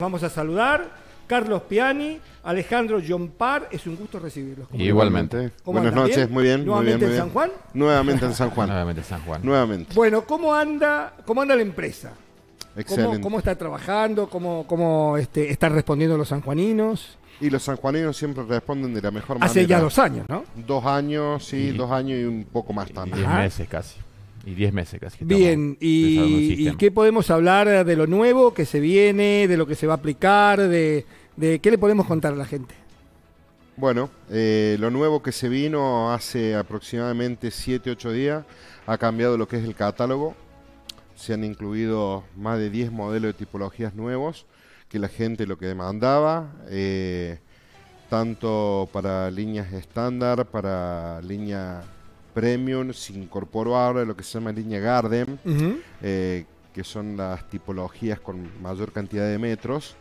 Vamos a saludar. Carlos Piani, Alejandro Par, es un gusto recibirlos. Igualmente. Buenas noches, muy bien. ¿Nuevamente muy bien, en San Juan? Nuevamente en San Juan. Nuevamente en San Juan. Nuevamente. Bueno, ¿cómo anda, cómo anda la empresa? Excelente. ¿Cómo, está trabajando? ¿Cómo, cómo este, están respondiendo los sanjuaninos? Y los sanjuaninos siempre responden de la mejor manera. Hace ya dos años, ¿no? Dos años, sí, dos años y un poco más también. Diez meses casi. Y 10 meses casi. Bien, y, qué podemos hablar de lo nuevo que se viene, de lo que se va a aplicar, de, qué le podemos contar a la gente? Bueno, eh, lo nuevo que se vino hace aproximadamente 7, 8 días ha cambiado lo que es el catálogo. Se han incluido más de 10 modelos de tipologías nuevos que la gente lo que demandaba, eh, tanto para líneas estándar, para líneas Premium se incorporó ahora lo que se llama línea Garden, eh, que son las tipologías con mayor cantidad de metros.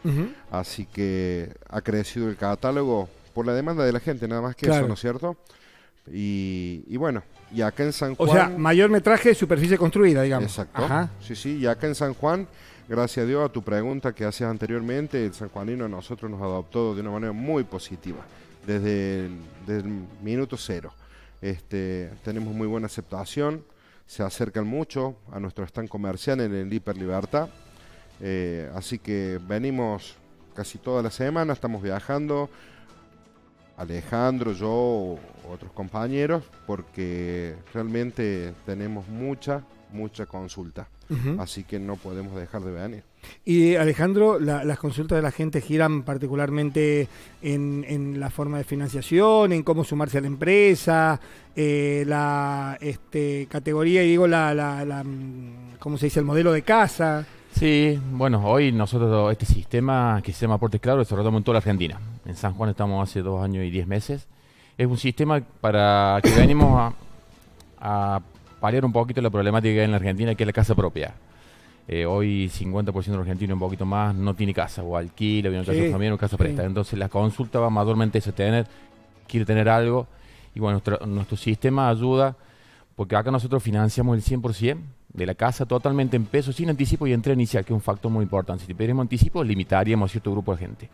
Así que ha crecido el catálogo por la demanda de la gente, nada más que eso, ¿no es cierto? Y, bueno, y acá en San Juan. O sea, mayor metraje de superficie construida, digamos. Exacto. Sí, sí, y acá en San Juan, gracias a Dios, a tu pregunta que hacías anteriormente, el sanjuanino a nosotros nos adoptó de una manera muy positiva, desde desde el minuto cero. Este, tenemos muy buena aceptación, se acercan mucho a nuestro stand comercial en el Hiper Libertad. Eh, así que venimos casi toda la semana, estamos viajando. Alejandro, yo, otros compañeros, porque realmente tenemos mucha, mucha consulta. Así que no podemos dejar de venir. Y Alejandro, las consultas de la gente giran particularmente en, la forma de financiación, en cómo sumarse a la empresa, eh, la este, categoría, y digo, la, la, ¿cómo se dice? El modelo de casa. Sí, bueno, hoy nosotros este sistema que se llama Aportes Claro desarrollamos en toda la Argentina. En San Juan estamos hace dos años y diez meses. Es un sistema para que venimos a, a paliar un poquito la problemática que hay en la Argentina, que es la casa propia. Eh, hoy 50% de los argentinos, un poquito más, no tiene casa, o alquila, viene casa familiar, o casa presta. Entonces la consulta va mayormente a tener, quiere tener algo, y bueno, nuestro, nuestro sistema ayuda, porque acá nosotros financiamos el 100% de la casa totalmente en pesos, sin anticipo y entrega inicial, que es un factor muy importante. Si pedimos anticipo, limitaríamos a cierto grupo de gente.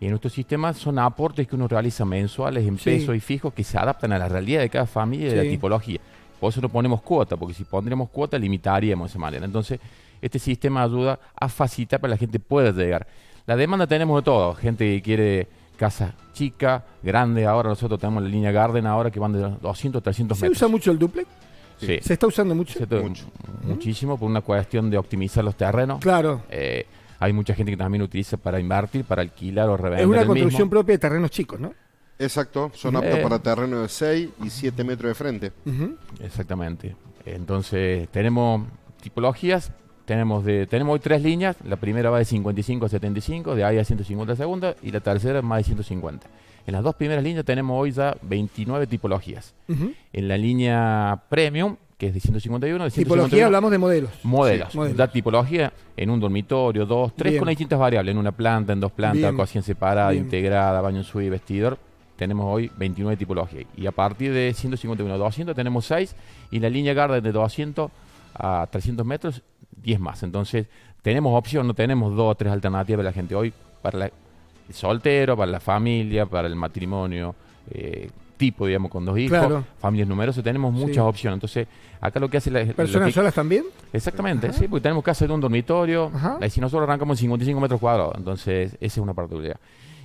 Y en nuestro sistema son aportes que uno realiza mensuales en pesos y fijos que se adaptan a la realidad de cada familia y de la tipología. Por eso no ponemos cuota, porque si pondremos cuota limitaríamos de esa manera. Entonces, este sistema ayuda a facilitar para que la gente pueda llegar. La demanda tenemos de todo, gente que quiere casa chica, grande, ahora nosotros tenemos la línea Garden ahora que van de 200 a 300 metros. ¿Se usa mucho el duplex? Sí. ¿Se está usando mucho? mucho. Muchísimo por una cuestión de optimizar los terrenos. Claro. Eh, hay mucha gente que también utiliza para invertir, para alquilar o revender. Es una construcción propia de terrenos chicos, ¿no? Exacto, son aptos eh. para terreno de 6 y 7 metros de frente. Exactamente. Entonces, tenemos tipologías, tenemos de tenemos hoy tres líneas, la primera va de 55 a 75, de ahí a 150 segundos, y la tercera más de 150. En las dos primeras líneas tenemos hoy ya 29 tipologías. En la línea Premium, que es de 151, de Tipología hablamos de modelos. Modelos. Da tipología en un dormitorio, dos, tres, con distintas variables, en una planta, en dos plantas, cocina separada, integrada, baño, suyo y vestidor tenemos hoy 29 tipologías. Y a partir de 151 a 200 tenemos 6 y la línea Garden de 200 a 300 metros 10 más. Entonces tenemos opción, no tenemos dos o tres alternativas para la gente hoy, para el soltero, para la familia, para el matrimonio. Eh, tipo, digamos, con dos hijos, familias numerosas, tenemos muchas opciones. Entonces, acá lo que hace la ¿Personas solas también? Exactamente, sí, porque tenemos casa de un dormitorio, y si nosotros arrancamos en 55 metros cuadrados, entonces esa es una particularidad.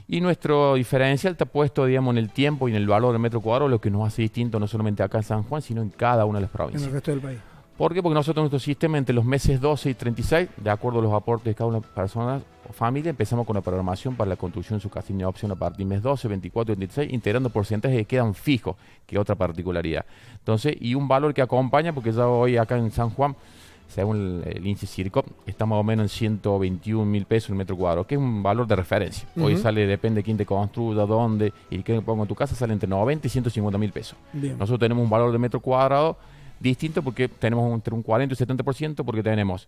Y nuestro diferencial está puesto, digamos, en el tiempo y en el valor del metro cuadrado, lo que nos hace distinto no solamente acá en San Juan, sino en cada una de las provincias. En el resto del país. ¿Por qué? Porque nosotros, nuestro sistema, entre los meses 12 y 36, de acuerdo a los aportes de cada una personas o familia, empezamos con la programación para la construcción de su casilla de opción a partir del mes 12, 24 y 26, integrando porcentajes que quedan fijos, que es otra particularidad. Entonces, y un valor que acompaña, porque ya hoy acá en San Juan según el, índice CIRCOP, está más o menos en 121 mil pesos el metro cuadrado, que es un valor de referencia. Hoy sale, depende de quién te construya, dónde y qué pongo en tu casa, sale entre 90 y 150 mil pesos. Nosotros tenemos un valor de metro cuadrado distinto porque tenemos entre un 40 y 70%, porque tenemos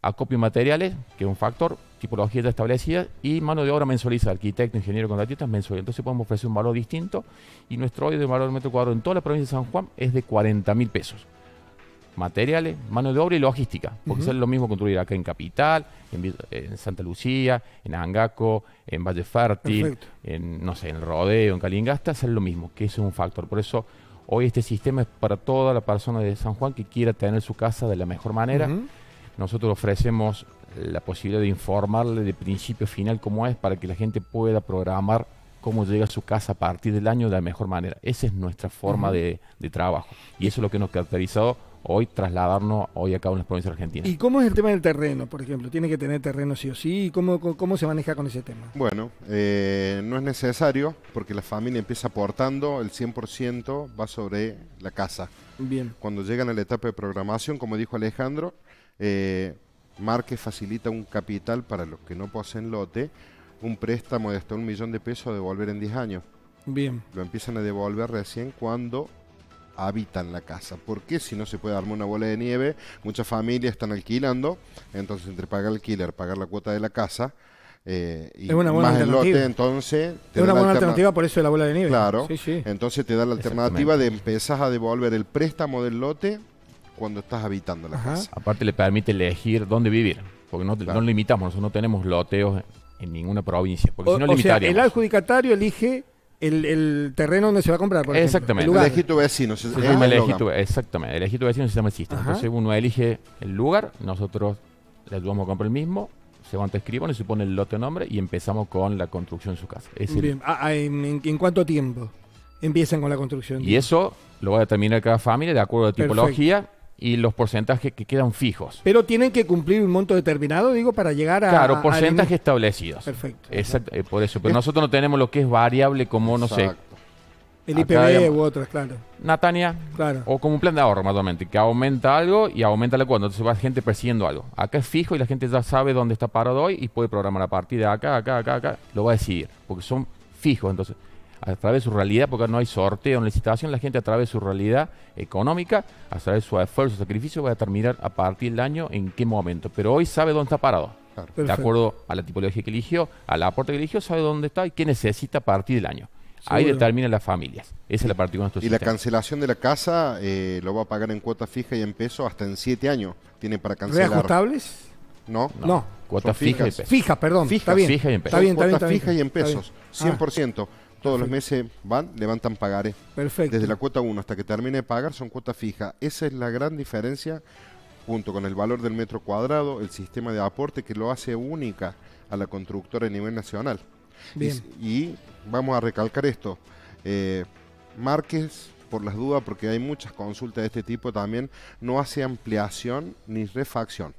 acopio de materiales, que es un factor, tipología ya establecida, y mano de obra mensualizada, arquitecto, ingeniero, contratistas mensual. Entonces podemos ofrecer un valor distinto y nuestro hoy de valor de metro cuadrado en toda la provincia de San Juan es de 40 mil pesos materiales, mano de obra y logística. Porque Ujú. es lo mismo construir acá en Capital, en, Santa Lucía, en Angaco, en Valle Fértil, Perfecto. en, no sé, en Rodeo, en Calingasta, es lo mismo, que eso es un factor. Por eso hoy este sistema es para toda la persona de San Juan que quiera tener su casa de la mejor manera. Nosotros ofrecemos la posibilidad de informarle de principio a final cómo es para que la gente pueda programar cómo llega a su casa a partir del año de la mejor manera. Esa es nuestra forma de, de trabajo. Y eso es lo que nos ha caracterizado hoy, trasladarnos hoy acá en las provincias argentinas. ¿Y cómo es el tema del terreno, por ejemplo? ¿Tiene que tener terreno sí o sí? ¿Cómo, cómo, cómo se maneja con ese tema? Bueno, eh, no es necesario porque la familia empieza aportando, el 100% va sobre la casa. Bien. Cuando llegan a la etapa de programación, como dijo Alejandro, eh, Marque facilita un capital para los que no poseen lote, un préstamo de hasta un millón de pesos a devolver en 10 años. Bien. Lo empiezan a devolver recién cuando habitan la casa. ¿Por qué? Si no se puede armar una bola de nieve, muchas familias están alquilando, entonces entre pagar el alquiler, pagar la cuota de la casa, eh, y Es una buena más el lote, alternativa. entonces... te Es una buena alterna- alternativa por eso de la bola de nieve. Claro. Sí, sí. Entonces te da la alternativa de empezar a devolver el préstamo del lote cuando estás habitando la Ajá. casa. Aparte le permite elegir dónde vivir, porque no, Claro. no limitamos, nosotros no tenemos loteos en ninguna provincia, porque O, si no o sea, el adjudicatario elige el, el terreno donde se va a comprar, por ejemplo, Exactamente. el lugar. Elegí tu vecino. se- llama el eslogan. tu- exactamente, elegir tu vecino se llama el sistema. Ajá. Entonces uno elige el lugar, nosotros le ayudamos a comprar el mismo, se van a escriban y se pone el lote nombre y empezamos con la construcción de su casa. Es el- Bien. Ah, ah, ¿en, en- cuánto tiempo empiezan con la construcción? y eso lo va a determinar cada familia de acuerdo a la Perfecto. tipología y los porcentajes que quedan fijos. Pero tienen que cumplir un monto determinado, digo, para llegar a... Claro, porcentajes establecidos. Perfecto. Exacto, eh, por eso. Pero Es- nosotros no tenemos lo que es variable como, no sé, Exacto. El acá, IPB u otras, claro. Natania, Claro. o como un plan de ahorro, mayormente, que aumenta algo y aumenta la cuota. Entonces va gente persiguiendo algo. Acá es fijo y la gente ya sabe dónde está parado hoy y puede programar a partir de acá, acá, acá, acá. Lo va a decidir, porque son fijos. Entonces, a través de su realidad, porque no hay sorteo en licitación, la gente a través de su realidad económica, a través de su esfuerzo, sacrificio, va a determinar a partir del año en qué momento. Pero hoy sabe dónde está parado. Claro. De acuerdo a la tipología que eligió, al aporte que eligió, sabe dónde está y qué necesita a partir del año. Ahí determina las familias. Esa es la partícula de nuestro Y la cancelación de la casa eh, lo va a pagar en cuota fija y en pesos hasta en 7 años. Tiene para cancelar. ¿Reajustables? ¿No? No. Cuota Son fija y fijas. peso. Fija, perdón. Fijas, está bien. fija y en Está pesos. bien, está bien, cuota está bien, fija y en pesos. Ah, 100%. Todos los meses van, levantan pagaré. perfecto. Desde la cuota 1 hasta que termine de pagar son cuota fija. Esa es la gran diferencia junto con el valor del metro cuadrado, el sistema de aporte que lo hace única a la constructora a nivel nacional. Bien. Y, vamos a recalcar esto. Eh, Márquez, por las dudas, porque hay muchas consultas de este tipo también, no hace ampliación ni refacción.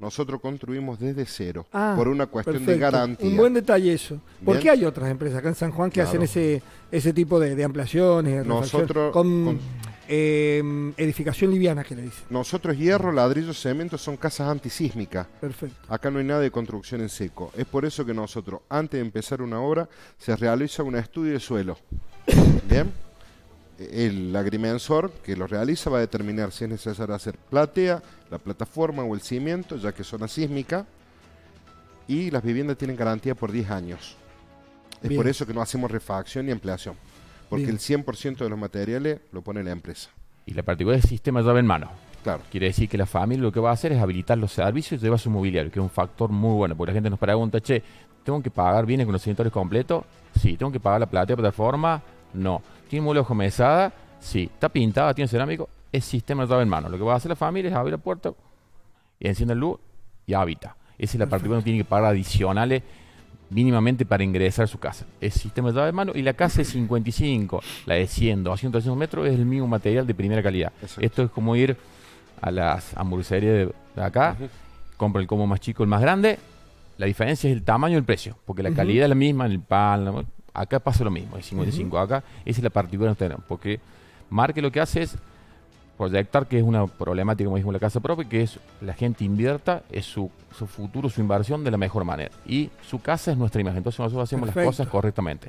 Nosotros construimos desde cero, Ah, por una cuestión de garantía. Un buen detalle eso. ¿Por Bien. qué hay otras empresas acá en San Juan que Claro. hacen ese ese tipo de, de ampliaciones? Nosotros con, con- eh, edificación liviana que le dicen? Nosotros hierro, ladrillo, cemento son casas antisísmicas. Perfecto. Acá no hay nada de construcción en seco. Es por eso que nosotros, antes de empezar una obra, se realiza un estudio de suelo. Bien. El agrimensor que lo realiza va a determinar si es necesario hacer platea, la plataforma o el cimiento, ya que zona sísmica. Y las viviendas tienen garantía por 10 años. Es Bien. por eso que no hacemos refacción ni ampliación. Porque Bien. el 100% de los materiales lo pone la empresa. Y la particularidad del sistema llave en mano. Claro. Quiere decir que la familia lo que va a hacer es habilitar los servicios y lleva su mobiliario, que es un factor muy bueno. Porque la gente nos pregunta, che, ¿tengo que pagar bien el conocimiento completo? Sí. ¿Tengo que pagar la platea de plataforma? No. ¿Tiene mueble ojo mesada? Sí. ¿Está pintada? ¿Tiene cerámico? Es sistema llave en mano. Lo que va a hacer la familia es abrir la puerta y enciende la luz y habita. Esa es la parte que uno tiene que pagar adicionales mínimamente para ingresar a su casa. Es sistema de llave en mano y la casa es 55, la de 100, 200, 300 metros es el mismo material de primera calidad. Exacto. Esto es como ir a las hamburgueserías de, de acá, compra el combo más chico, el más grande. La diferencia es el tamaño y el precio, porque la calidad es la misma en el pan. Acá pasa lo mismo, es 55 acá. Esa es la particularidad que tenemos, porque Marque lo que hace es proyectar que es una problemática, como dijimos, la casa propia, que es la gente invierta, es su, su futuro, su inversión de la mejor manera. Y su casa es nuestra imagen, entonces nosotros hacemos Perfecto. las cosas correctamente.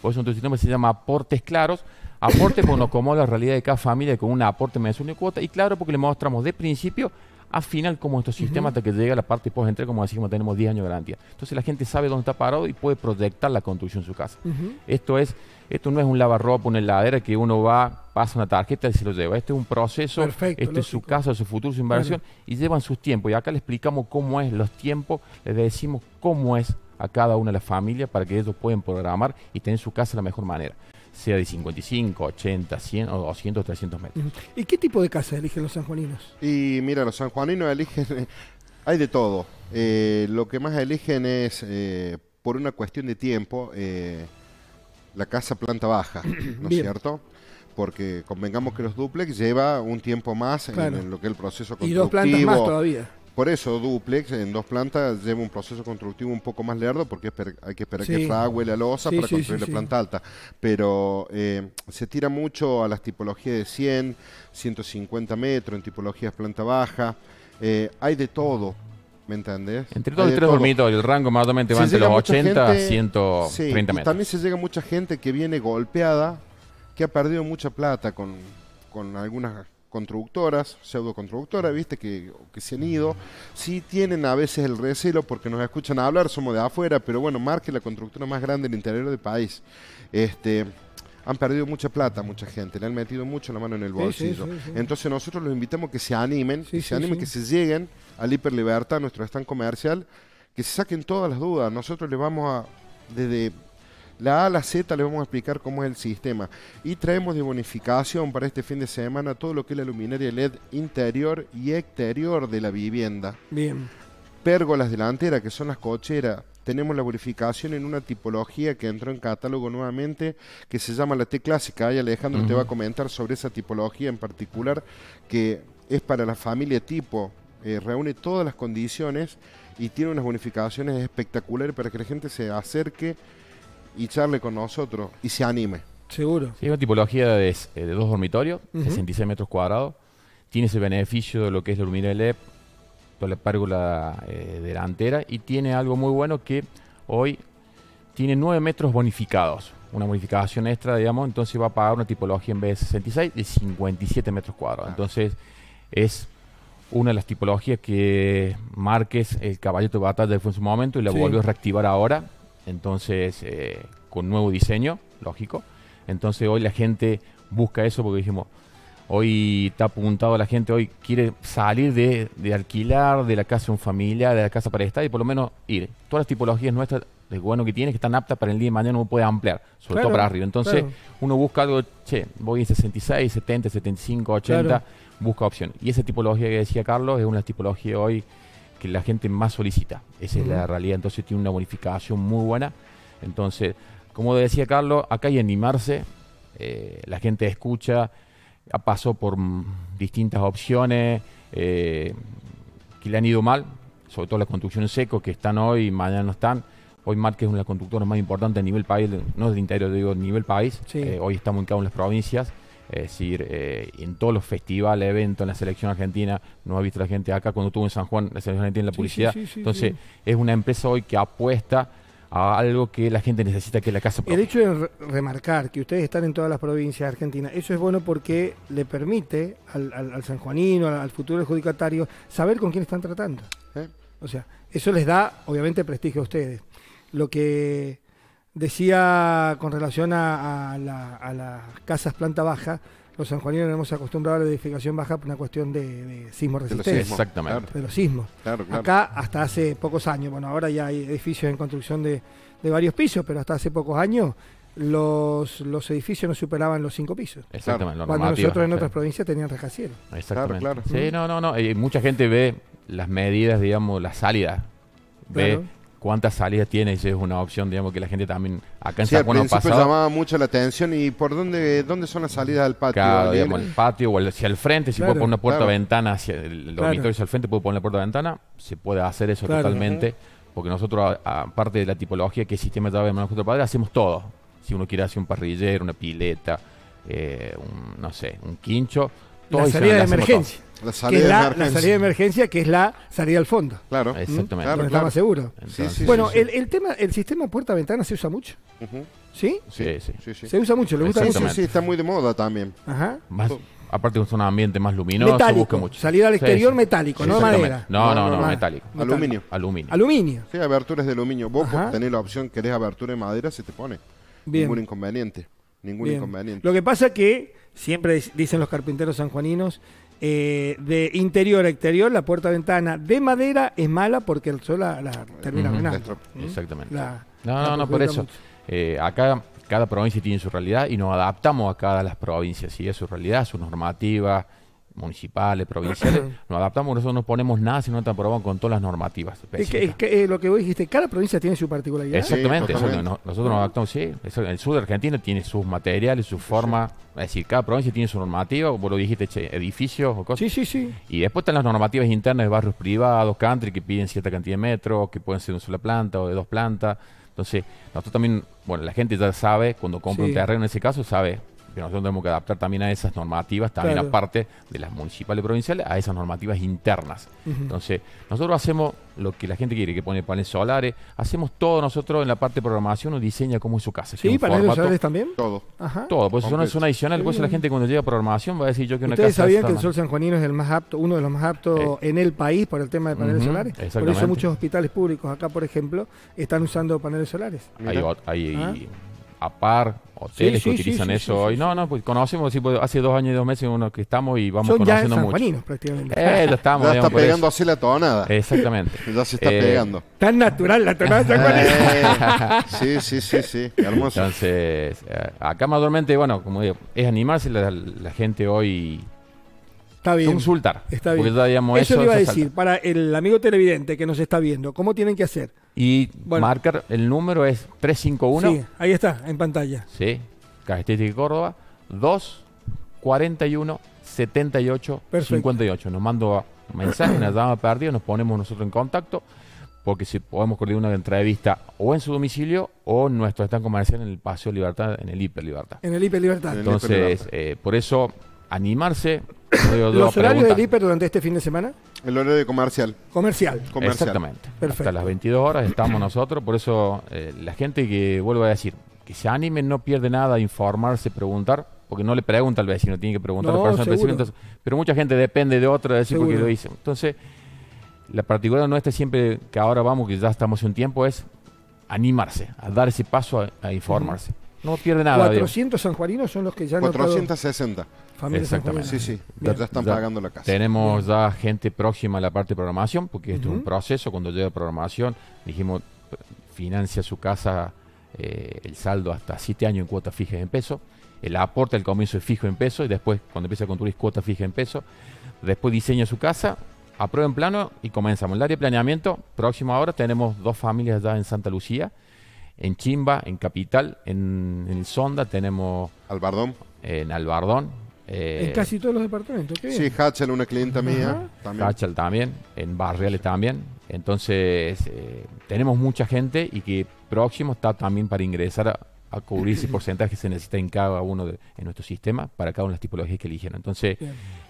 Por eso nuestro sistema se llama aportes claros. Aporte porque nos acomoda la realidad de cada familia con un aporte mensual de cuota. Y claro, porque le mostramos de principio afinan como estos sistemas hasta que llega la parte post entre como decimos, tenemos 10 años de garantía. Entonces la gente sabe dónde está parado y puede proyectar la construcción de su casa. Esto es, esto no es un lavarropa, una heladera que uno va, pasa una tarjeta y se lo lleva. Este es un proceso, Perfecto, este es su casa, su futuro, su inversión, y llevan sus tiempos. Y acá le explicamos cómo es los tiempos, les decimos cómo es a cada una de las familias para que ellos puedan programar y tener su casa de la mejor manera. Sea de 55, 80, 100 o 200, 300 metros. ¿Y qué tipo de casa eligen los sanjuaninos? Y mira, los sanjuaninos eligen, hay de todo. Eh, lo que más eligen es, eh, por una cuestión de tiempo, eh, la casa planta baja, ¿no es cierto? Porque convengamos que los duplex lleva un tiempo más en- Claro. en, lo que es el proceso Y constructivo. dos plantas más todavía. Por eso duplex en dos plantas lleva un proceso constructivo un poco más lerdo porque es per- hay que esperar Sí. que frague la losa Sí, para sí, construir sí, la sí. planta alta. Pero eh, se tira mucho a las tipologías de 100, 150 metros, en tipologías planta baja. Eh, hay de todo, ¿me entendés? Entre todos y tres todo. dormitorios, el rango más o menos va entre los mucha 80 a gente- 130 Sí, y metros. también se llega mucha gente que viene golpeada, que ha perdido mucha plata con, con algunas constructoras, pseudoconstructoras, viste, que, que se han ido. Sí tienen a veces el recelo porque nos escuchan hablar, somos de afuera, pero bueno, Marque es la constructora más grande del interior del país. Este, han perdido mucha plata, mucha gente, le han metido mucho la mano en el sí, bolsillo. sí, sí. Entonces nosotros los invitamos que se animen, que se animen, que se lleguen al Hiper Libertad, nuestro stand comercial, que se saquen todas las dudas. Nosotros les vamos a, desde la A a la Z, les vamos a explicar cómo es el sistema. Y traemos de bonificación para este fin de semana todo lo que es la luminaria LED interior y exterior de la vivienda. Bien. Pérgolas delanteras, que son las cocheras. Tenemos la bonificación en una tipología que entró en catálogo nuevamente, que se llama la T clásica. Ahí Alejandro te va a comentar sobre esa tipología en particular, que es para la familia tipo, eh, reúne todas las condiciones y tiene unas bonificaciones espectaculares para que la gente se acerque y charle con nosotros y se anime. Seguro. Sí, una tipología de, eh, de dos dormitorios, Ujú. 66 metros cuadrados. Tiene ese beneficio de lo que es la luminaria LED, toda la pérgola eh, delantera y tiene algo muy bueno que hoy tiene 9 metros bonificados. Una bonificación extra, digamos, entonces va a pagar una tipología en vez de 66 de 57 metros cuadrados. Ah. Entonces es una de las tipologías que Márquez, el caballito de batalla fue en su momento y la Sí. volvió a reactivar ahora. Entonces, eh, con nuevo diseño, lógico. Entonces hoy la gente busca eso porque dijimos, hoy está apuntado la gente, hoy quiere salir de, de alquilar de la casa de un familiar, de la casa para estar y por lo menos ir. Todas las tipologías nuestras, de bueno que tiene, que están aptas para el día de mañana, uno puede ampliar, sobre Claro, todo para arriba. Entonces claro. uno busca algo, che, voy en 66, 70, 75, 80, Claro. busca opción. Y esa tipología que decía Carlos es una tipología hoy que la gente más solicita. Esa es la realidad. Entonces tiene una bonificación muy buena. Entonces, como decía Carlos, acá hay animarse. eh, la gente escucha, ha pasado por distintas opciones eh, que le han ido mal, sobre todo la construcción en seco, que están hoy y mañana no están. Hoy Marque es una de las constructoras más importantes a nivel país, no del interior, digo a nivel país. Sí. Eh, hoy estamos en cada una de las provincias. Es decir, eh, en todos los festivales, eventos, en la selección argentina, no ha visto la gente acá cuando estuvo en San Juan, la selección argentina en la Sí, publicidad. sí, sí, sí, Entonces, sí. es una empresa hoy que apuesta a algo que la gente necesita, que es la casa El propia. hecho de re- remarcar que ustedes están en todas las provincias argentinas, eso es bueno porque le permite al, al- al sanjuanino, al, al futuro adjudicatario, saber con quién están tratando. ¿eh? O sea, eso les da, obviamente, prestigio a ustedes. Lo que decía con relación a, a la- a las casas planta baja, los sanjuaninos nos hemos acostumbrado a la edificación baja por una cuestión de, de sismo De los resistencia, sismos, Exactamente. De los sismos. claro, claro. Acá hasta hace pocos años, bueno, ahora ya hay edificios en construcción de, de varios pisos, pero hasta hace pocos años los, los edificios no superaban los cinco pisos. Exactamente. la Cuando nosotros en sí. otras provincias tenían rascacielos. Exactamente. Claro, Sí, no, no, no. eh, mucha gente ve las medidas, digamos, las salidas. Ve Claro. Cuántas salidas tiene y si es una opción, digamos, que la gente también acá en Sí, San al Juan ha principio pasado. llamaba mucho la atención y por dónde, dónde son las salidas al patio. Claro, digamos, el patio o el- hacia el frente, si Claro, puede poner una puerta claro. ventana hacia el Claro. dormitorio hacia el frente, puede poner la puerta ventana, se puede hacer eso Claro. totalmente, porque nosotros, a- aparte de la tipología que es sistema de llave de de padre, hacemos todo. Si uno quiere hacer un parrillero, una pileta, eh, un, no sé, un quincho, La salida de emergencia. La Que salida es de la, salida de emergencia, que es la salida al fondo. Claro. todo. Exactamente. Claro, claro. más seguro. Sí, Entonces, sí, bueno, sí. El, el tema, el sistema puerta-ventana se usa mucho. ¿Sí? Sí, sí. Sí, sí. Se usa mucho, le gusta mucho. sí, está muy de moda también. Ajá. Más- aparte es un ambiente más luminoso, metálico. busca mucho. Salir al exterior sí. metálico, no madera. No, no, no, metálico. Aluminio. Aluminio. Aluminio. Sí, aberturas de aluminio. Vos tenés la opción, querés abertura de madera, se te pone. Bien. Ningún inconveniente. Ningún Bien. inconveniente. Lo que pasa que, siempre dicen los carpinteros sanjuaninos, eh, de interior a exterior, la puerta ventana de madera es mala porque el sol la, la termina ¿Mm? Exactamente. La- No, la no, no, por eso. Eh, acá cada provincia tiene su realidad y nos adaptamos a cada las provincias, ¿sí? a su realidad, sus normativas municipales, provinciales. nos adaptamos, nosotros no ponemos nada si no te aprobamos con todas las normativas. Es que, es específicas. que, eh, lo que vos dijiste, cada provincia tiene su particularidad. Sí, Exactamente, no- nosotros nos adaptamos, sí. eso- el sur de Argentina tiene sus materiales, su forma, es decir, cada provincia tiene su normativa, vos lo dijiste, che, edificios o cosas. Sí, sí, sí. Y después están las normativas internas de barrios privados, country, que piden cierta cantidad de metros, que pueden ser de una sola planta o de dos plantas. Entonces, nosotros también, bueno, la gente ya sabe, cuando compra Sí. un terreno en ese caso, sabe que nosotros tenemos que adaptar también a esas normativas, también Claro. aparte de las municipales y provinciales, a esas normativas internas. Entonces, nosotros hacemos lo que la gente quiere, que pone paneles solares, hacemos todo nosotros en la parte de programación, nos diseña cómo es su casa. Sí, paneles formato, solares también. Todo. Ajá. Todo, pues eso no es una adicional, Qué por eso la gente cuando llega a programación va a decir yo que una Ustedes casa... sabían está que el sol sanjuanino es el más apto, uno de los más aptos en el país por el tema de paneles Ujú, solares. Por eso muchos hospitales públicos acá, por ejemplo, están usando paneles solares. Hay Ah. APAR, hoteles Sí, que sí, utilizan sí, eso sí, hoy. No, no, pues conocemos, sí, pues, hace dos años y dos meses uno que estamos y vamos Son ya conociendo mucho. sanjuaninos prácticamente. Eh, ya estamos, Ya digamos, está pegando eso. así la tonada. Exactamente. Ya se está Eh, pegando. Tan natural la tonada. Eh, sí, sí, sí, sí. Hermoso. Entonces, eh, acá mayormente, bueno, como digo, es animarse la, la gente hoy Está bien. consultar. Está Porque bien. ya, digamos, Eso le iba a decir, falta. para el amigo televidente que nos está viendo, ¿cómo tienen que hacer? Y Bueno. marcar, el número es 351, Sí, ahí está, en pantalla. sí, Caja Estética de Córdoba, 2 41 78 Perfecto. 58. Nos mando un mensaje, una llama perdida, nos ponemos nosotros en contacto, porque si podemos coordinar una entrevista o en su domicilio o en nuestro stand comercial en el Paseo Libertad, en el Hiper Libertad. En el Hiper Libertad. En el Entonces, eh, por eso, animarse. no digo, ¿Los horarios del Hiper durante este fin de semana? El horario comercial. Comercial. comercial. Exactamente. Perfecto. Hasta las 22 horas estamos nosotros, por eso eh, la gente que vuelvo a decir, que se anime, no pierde nada, informarse, preguntar, porque no le pregunta al vecino, tiene que preguntar No, a la persona vecino. entonces- pero mucha gente depende de otro, de decir porque lo hice. Entonces, la particularidad nuestra siempre que ahora vamos, que ya estamos hace un tiempo, es animarse, a dar ese paso a, a informarse. No pierde nada. digamos. 400 sanjuaninos son los que ya han notado 460. familias Exactamente. Sí, sí. Bien. Ya están Ya pagando la casa. Tenemos ya gente próxima a la parte de programación, porque esto es un proceso. Cuando llega programación, dijimos, financia su casa eh, el saldo hasta 7 años en cuotas fijas en peso. El aporte al comienzo es fijo en peso y después, cuando empieza a construir, cuota fija en peso. Después diseña su casa, aprueba en plano y comenzamos. El área de planeamiento, próximo ahora, tenemos dos familias ya en Santa Lucía, en Chimba, en Capital, en, en el Sonda, tenemos Albardón. en Albardón. eh, En casi todos los departamentos. Qué Sí. Hatchel, una clienta mía. También. Cachal también, en Barriales también. Entonces, eh, tenemos mucha gente y que próximo está también para ingresar a, a cubrir ese porcentaje que se necesita en cada uno de en nuestro sistema para cada una de las tipologías que eligieron. Entonces,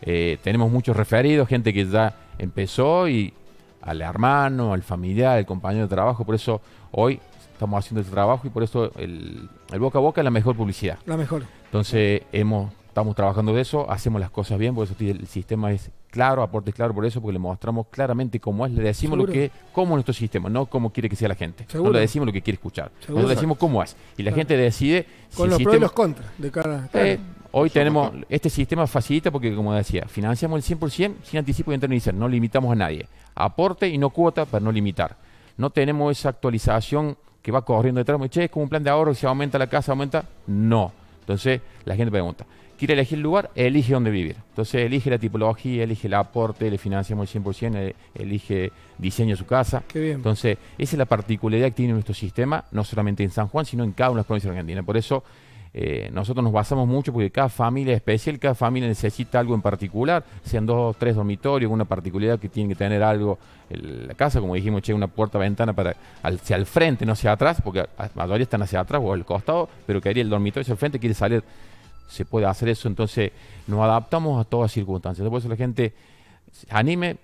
eh, tenemos muchos referidos, gente que ya empezó y al hermano, al familiar, al compañero de trabajo. Por eso hoy estamos haciendo este trabajo y por eso el, el boca a boca es la mejor publicidad. La mejor. Entonces, hemos, estamos trabajando de eso, hacemos las cosas bien, por eso el sistema es claro, aporte claro por eso, porque le mostramos claramente cómo es, le decimos Seguro. lo que cómo es nuestro sistema, no cómo quiere que sea la gente. Seguro. No le decimos lo que quiere escuchar. Nosotros le decimos cómo es. Y la Claro. gente decide Con el los pros y los contras de cada. eh, hoy Por tenemos, este sistema facilita porque, como decía, financiamos el 100% sin anticipo de internet, no limitamos a nadie. Aporte y no cuota para no limitar. No tenemos esa actualización que va corriendo detrás, che, es como un plan de ahorro, si aumenta la casa, aumenta. No. Entonces, la gente pregunta, ¿quiere elegir el lugar? Elige dónde vivir. Entonces, elige la tipología, elige el aporte, le financiamos el 100%, eh, elige diseño de su casa. Qué bien. Entonces, esa es la particularidad que tiene nuestro sistema, no solamente en San Juan, sino en cada una de las provincias de Argentina. Por eso, eh, nosotros nos basamos mucho porque cada familia es especial, cada familia necesita algo en particular, sean dos o tres dormitorios, una particularidad que tiene que tener algo el- la casa, como dijimos, che, una puerta ventana para hacia el frente, no hacia atrás, porque la mayoría están hacia atrás o al costado, pero quería el dormitorio hacia el frente, quiere salir, se puede hacer eso, entonces nos adaptamos a todas circunstancias. Por eso la gente anime,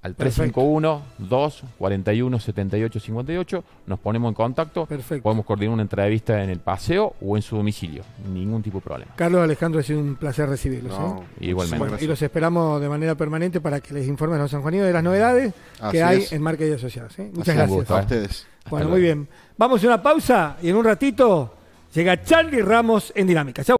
al Perfecto. 351 2 41 78 58. Nos ponemos en contacto. Perfecto. Podemos coordinar una entrevista en el paseo o en su domicilio. Ningún tipo de problema. Carlos Alejandro, ha sido un placer recibirlos. No, ¿eh? Igualmente. Bueno, y los esperamos de manera permanente para que les informen a los sanjuaninos de las novedades Así que hay es. en Marca y Asociados. ¿eh? Muchas Así gracias. gusto, A ustedes. Bueno, Hasta muy luego. bien. Vamos a una pausa y en un ratito llega Charlie Ramos en Dinámica. Chau.